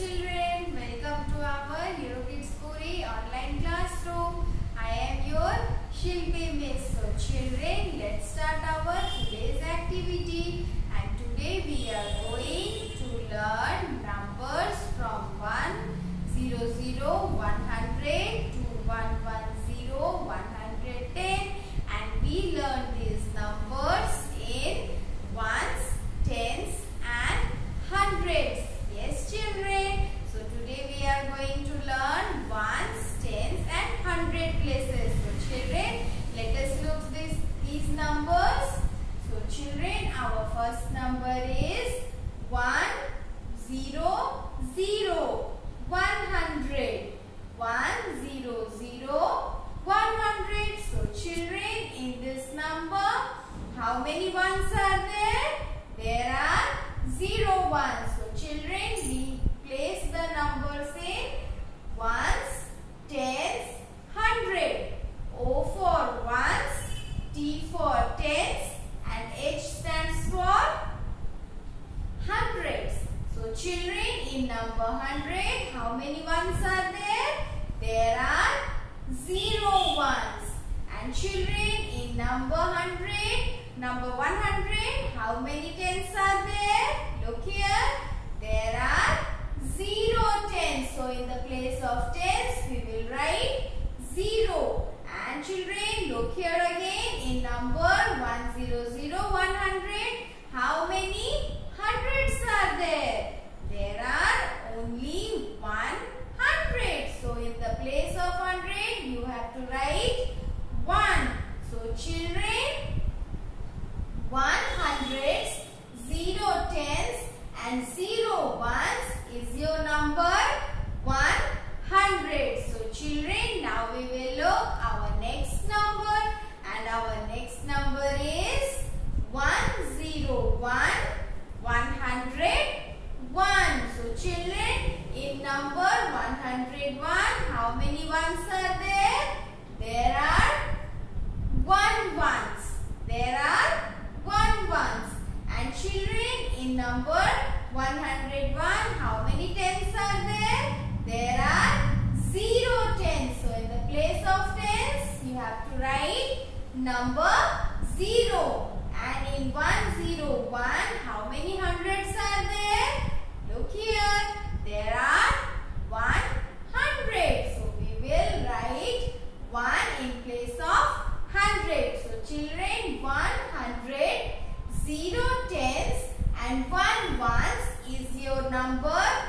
children, welcome to our EuroKids Puri online classroom. I am your Shilpi Miss. So children, let's start our today's activity. And today we are going to learn numbers from 100, 100 to 110, first number is 100 100 100 100 so children in this number how many ones are there? There are zero ones. So children we place the numbers in 1 children in number 100 how many ones are there? There are zero ones. And children in number 100, number 100 how many tens are there? Look here. There are zero tens. So in the place of tens we will write zero. And children look here again in number 100, 100 how many hundreds are there? Are only 100. So in the place of 100 you have to write 1. So children 100s, 0 tens and 0 ones is your number 100. So children now we will look our next number and our next number is 101 101. So children, in number 101, how many ones are there? There are one ones. There are one ones. And children, in number 101, how many tens are there? There are zero tens. So in the place of tens, you have to write number zero. And in 101, how many hundreds are there? Look here. There are 100. So we will write 1 in place of 100. So children, 100, 0 tens and 1 ones is your number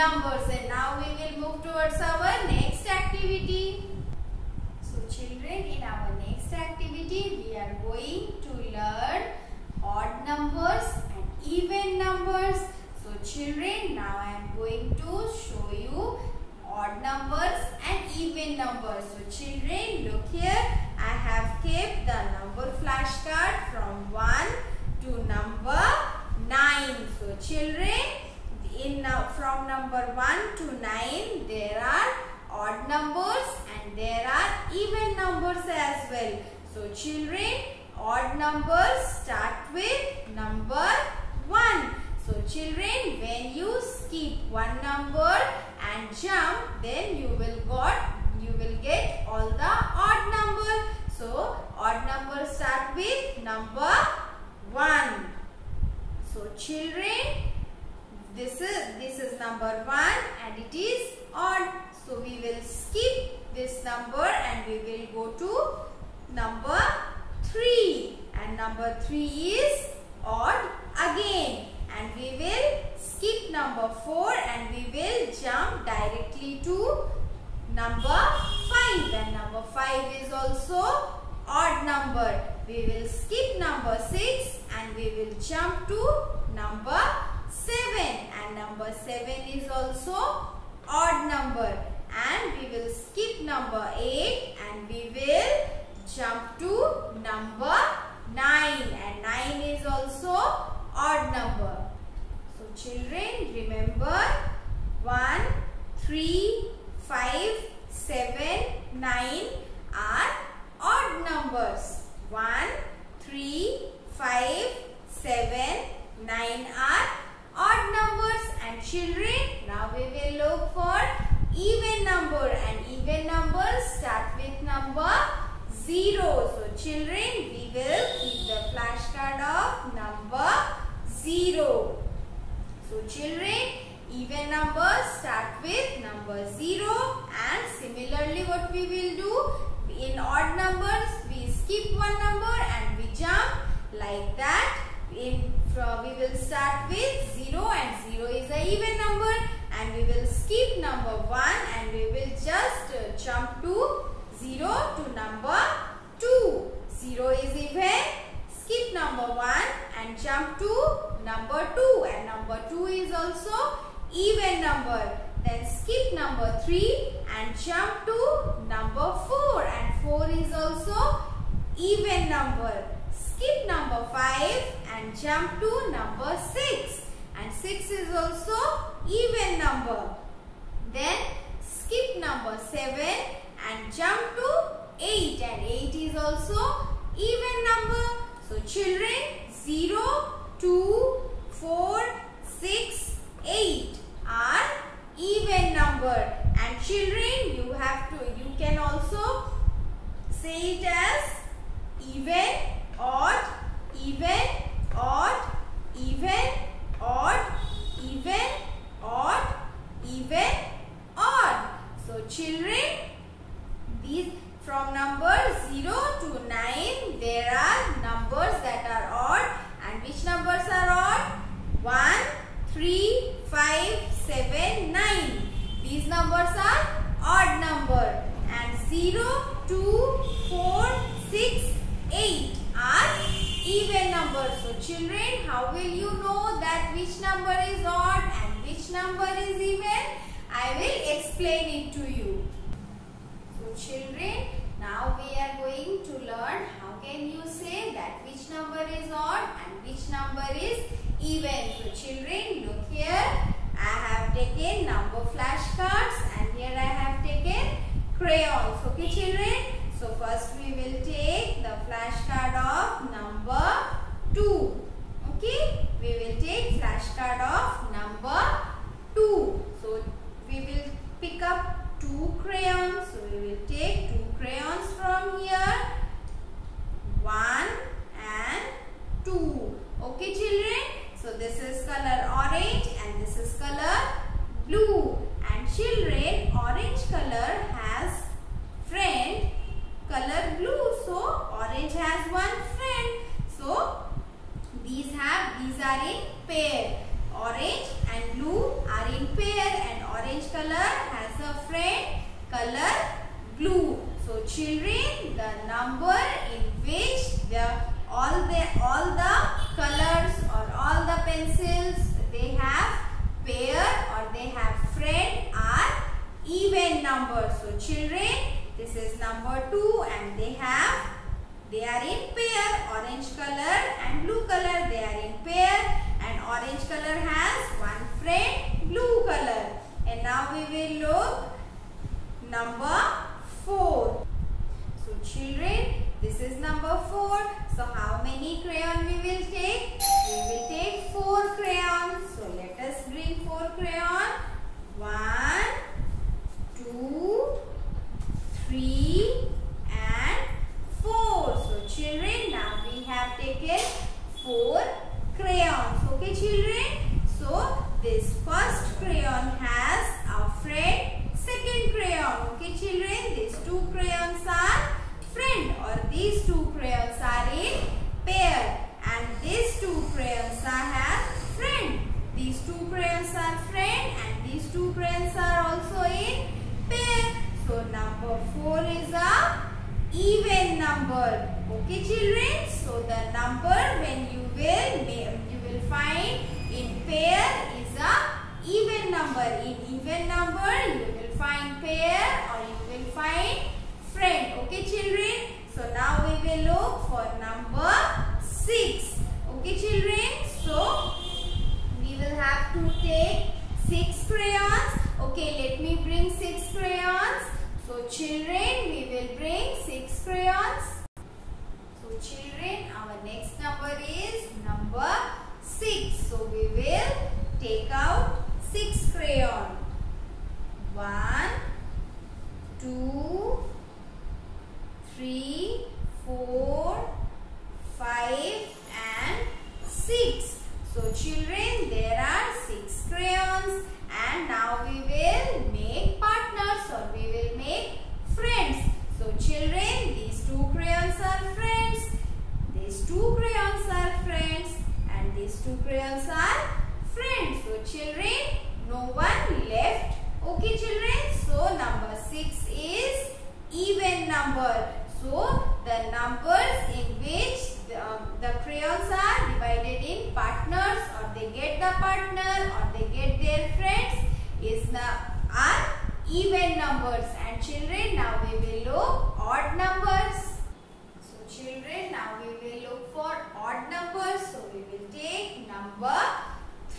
numbers and now we will move towards our next activity. So children in our next activity we are going to learn odd numbers and even numbers. So children now I am going to show you odd numbers and even numbers. So children look here I have kept the number flashcard from 1 to number 9. So children in uh, from number 1 to 9 there are odd numbers and there are even numbers as well. So children odd numbers start with number 1. So children when you skip one number and jump then you will got you will get all the odd number. So odd numbers start with number 1. So children this is this is number 1 and it is odd. So we will skip this number and we will go to number 3 and number 3 is odd again and we will skip number 4 and we will jump directly to number 5 and number 5 is also odd number. We will skip number 6 and we will jump to number 7 and number 7 is also odd number and we will skip number 8 and we will jump to number 9 and 9 is also odd number. So children remember 1, 3, 5, 7, 9 are odd numbers. 1, 3, 5, 7, 9 are odd numbers and children now we will look for even number and even numbers start with number 0. So children we will keep the flashcard of number 0. So children even numbers start with number 0 and similarly what we will do in odd numbers we skip one number and we jump like that in from we will start with 0 and 0 is a even number and we will skip number 1 and we will just uh, jump to 0 to number 2 0 is even skip number 1 and jump to number 2 and number 2 is also even number. Then skip number 3 and jump to number 4 and 4 is also even number. Skip number 5 and jump to number 6 and 6 is also even number. Then skip number 7 and jump to 8 and 8 is also even number. So children 0, 2, 4, 6, 8 are even number and children you have to you can also say it as even odd even odd even odd even odd even odd. So children these from number 0 to 9 there are numbers that are odd. And which numbers are odd? 1 3 5 7 9 these numbers are odd number. And 0 2 4 6 8 are even numbers. So children, how will you know that which number is odd and which number is even? I will explain it to you. So children, now we are going to learn how can you say that which number is odd and which number is even. So children, look here. I have taken number flashcards and here I have taken crayons. Okay children? So first we will take the flashcard of number 2. Okay. We will take flashcard of number 2. So we will pick up two crayons. So we will take two crayons from here. One and two. Okay children. So this is color orange and this is color blue. And children orange color has friend color blue. So orange has one friend. So these have these are in pair. Orange and blue are in pair and orange color has a friend color blue. So children the number in which the all the all the colors or all the pencils they have pair or they have friend are even numbers. So children this is number 2 and they have, they are in pair, orange color and blue color, they are in pair and orange color has one friend, blue color. And now we will look number 4. So children, this is number 4. So how many crayon we will take? We will take 4 crayons. So let us bring 4 crayon. 1, 2, three and four. So children now we have taken four crayons. Okay children. So this first crayon has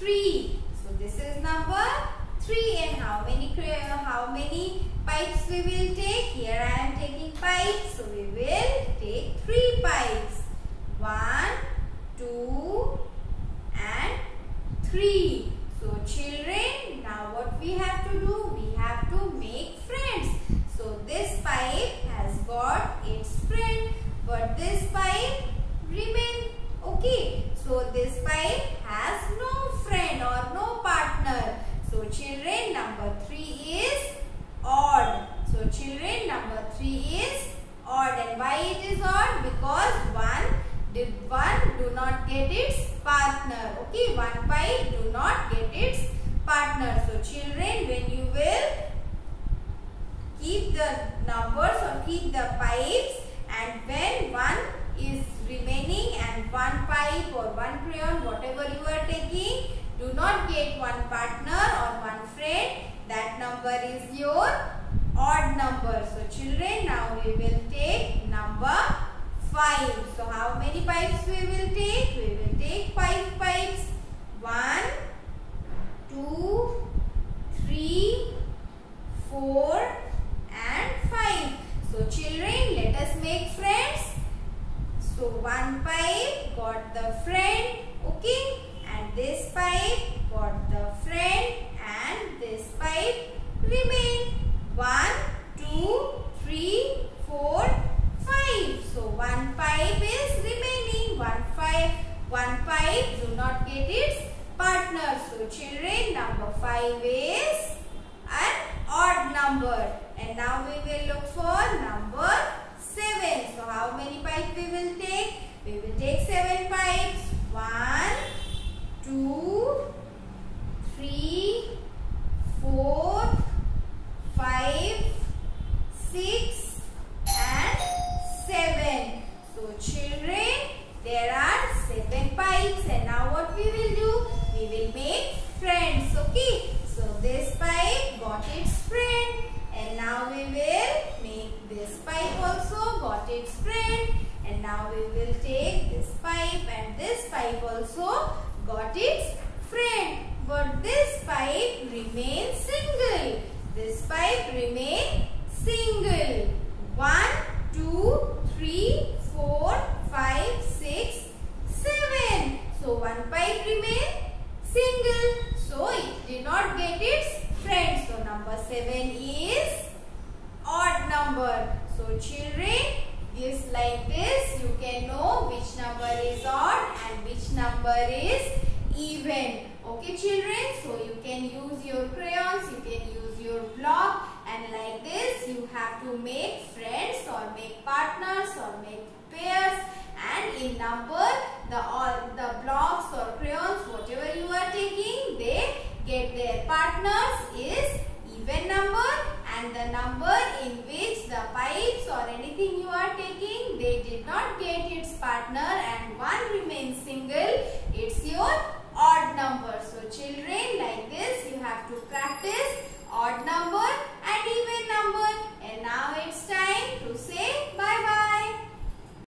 3. So this is number 3 and how many how many pipes we will take? Here I am taking pipes. So we will take 3 pipes. 1, 2 and 3. 5 we will take.